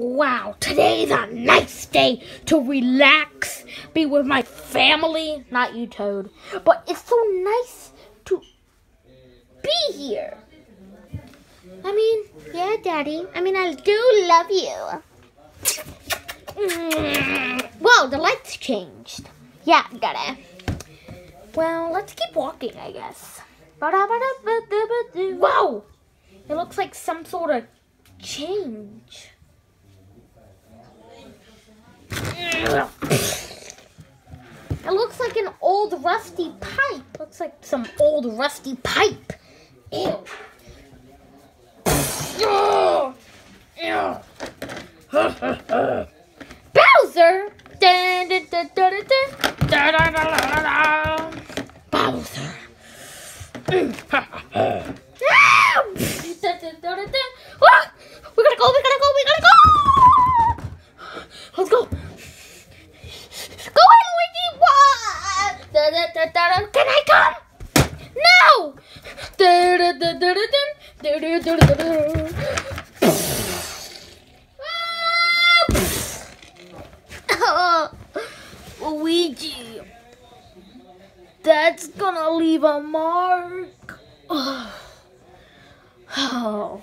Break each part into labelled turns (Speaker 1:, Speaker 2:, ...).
Speaker 1: Wow, today's a nice day to relax, be with my family. Not you, Toad. But it's so nice to be here. I mean, yeah, Daddy. I mean, I do love you. Mm. Whoa, the lights changed. Yeah, got it. Well, let's keep walking, I guess. Whoa! It looks like some sort of change. It looks like an old rusty pipe. Looks like some old rusty pipe. Ew. Bowser! Da, da, da, da, da, da. Bowser. Ah! Dun, dun, dun, dun, dun. Ah! We gotta go, we gotta go, we gotta go! Let's go. Go in, Luigi! Wah! Da, da, da, da, da. Can I come? No! Da, da, da, da, da, da. Da, da, da, da, da. Ah! Luigi. That's gonna leave a mark. Oh.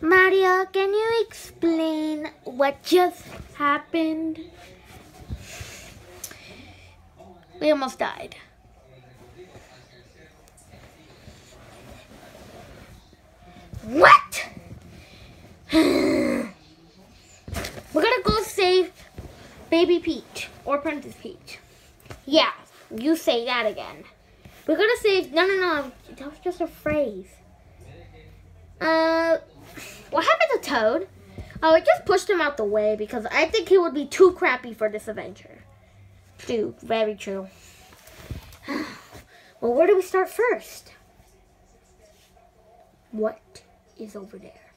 Speaker 1: Mario, can you explain what just happened? We almost died. What? We're gonna go save Baby Peach or Princess Peach. Yeah, you say that again. We're gonna say No, no, no. That was just a phrase. Uh, what happened to Toad? Oh, I just pushed him out the way because I think he would be too crappy for this adventure. Dude, very true. well, where do we start first? What is over there?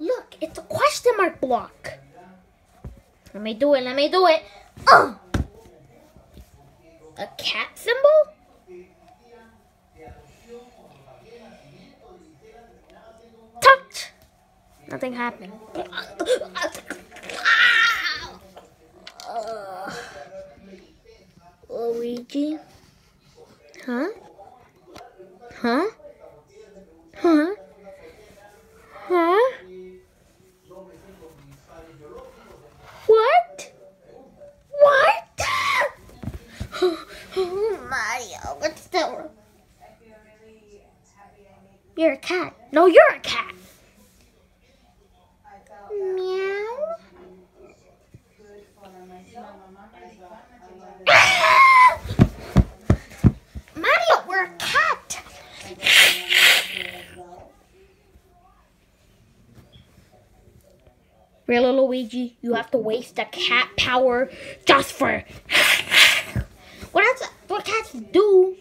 Speaker 1: Look, it's a question mark block. Let me do it, let me do it. Oh! A cat symbol? Touch! Nothing happened. Luigi? Huh? Huh? Huh? No, you're a cat. Meow. Mario, we're a cat. Really, Luigi? You have to waste the cat power just for. What else? What cats do?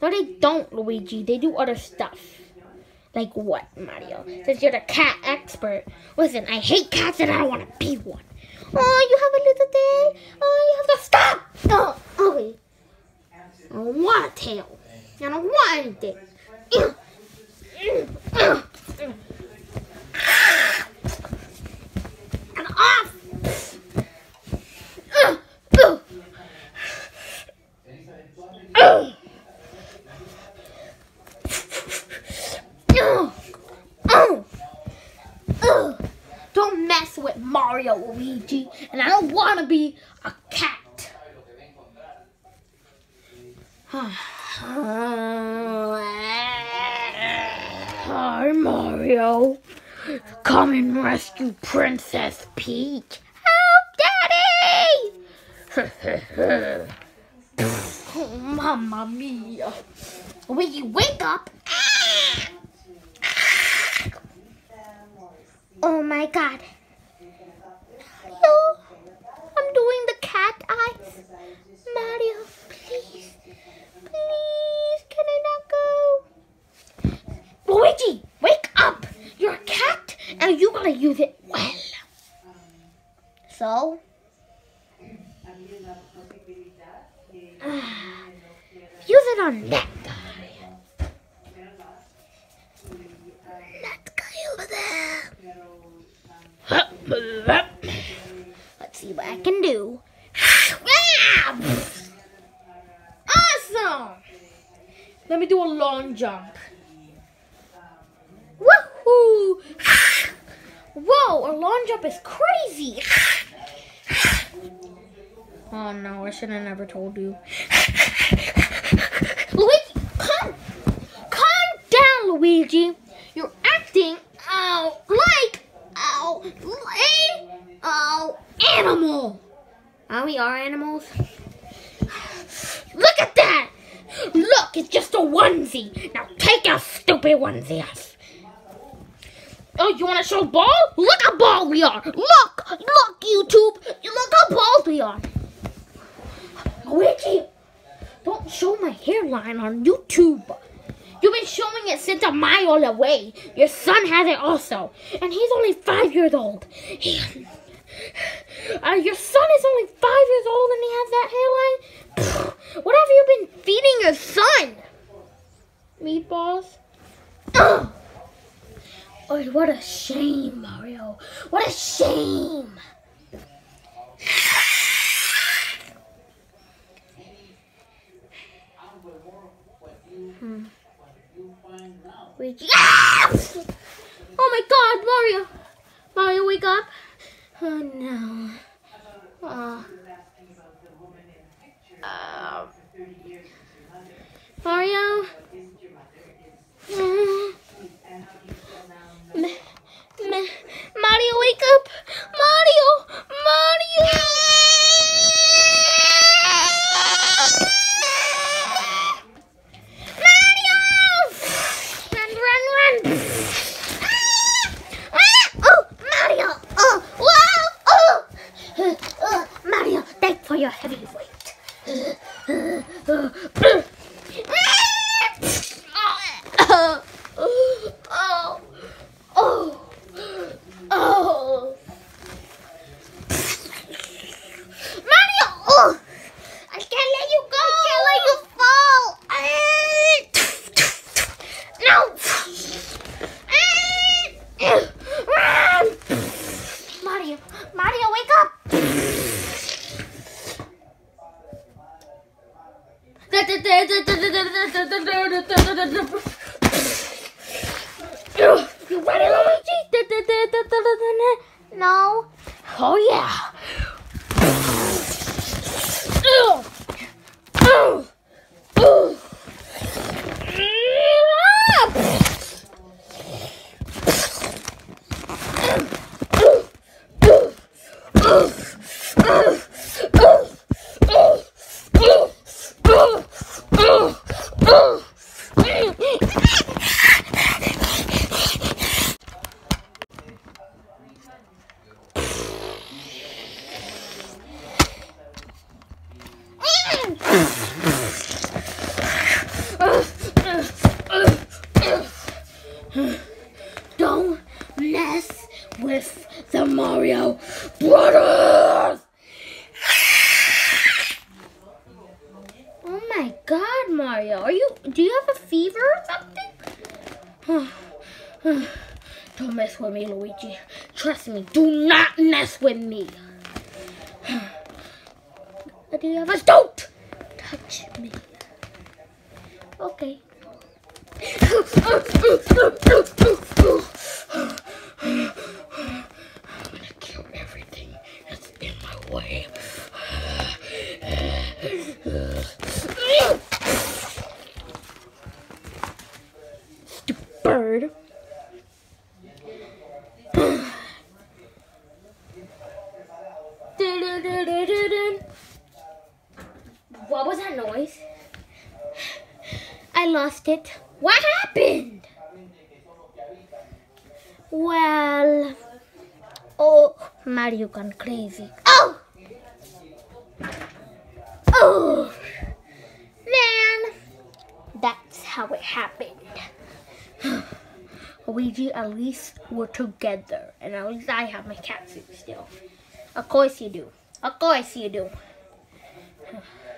Speaker 1: No, they don't, Luigi. They do other stuff. Like what, Mario? Since you're the cat expert. Listen, I hate cats and I don't want to be one. Oh, you have a little tail. Oh, you have to stop. Oh, okay. I don't want a tail. I don't want anything. And off. Don't mess with Mario, Luigi. And I don't want to be a cat. Hi, Mario. Come and rescue Princess Peach. Help, Daddy! oh, Mamma mia. Luigi, wake up! Ah! Oh my god. Mario, I'm doing the cat eyes. Mario, please. Please, can I not go? Luigi, wake up. You're a cat and you gotta use it well. So? Uh, use it on that guy. That guy over there. Let's see what I can do. Awesome! Let me do a long jump. Woohoo! Whoa, a long jump is crazy. Oh no, I should have never told you. Luigi, calm, calm down, Luigi. You're acting out like a oh animal. Are we are animals? Look at that! Look, it's just a onesie. Now take your stupid onesie off. Oh, you want to show ball? Look how bald we are. Look, look, YouTube. Look how bald we are. Luigi, don't show my hairline on YouTube. You've been showing it since a mile away. Your son has it also, and he's only five years old. He, uh, your son is only five years old and he has that hairline? What have you been feeding your son? Meatballs? Ugh. Oh, what a shame, Mario. What a shame. Hmm. Oh my god, Mario. Mario, wake up. Oh no. Oh. Uh, Mario? Mm. Ma- Ma- Mario, wake up! Mario! Mario! Mario! Run, run, run! Ah! Ah! Oh, Mario! Oh, whoa! Oh! Uh, uh, Mario, thanks for your heavy weight. Uh, uh, uh. Oh, oh, oh, oh. Mario! Oh, I can't let you go. I can't let you fall. No. Mario, Mario, wake up. You ready, Luigi? No. Oh yeah. Ugh. Ugh. Ugh. Don't mess with the Mario Brothers! Oh my god, Mario. Are you do you have a fever or something? Don't mess with me, Luigi. Trust me, do not mess with me. Have a don't touch me? Okay. I'm gonna kill everything that's in my way. Stupid bird. What was that noise? I lost it. What happened? Well, oh, Mario gone crazy. Oh! Oh! Man, that's how it happened. Luigi, at least we're together. And at least I have my cat suit still. Of course you do. Of course you do.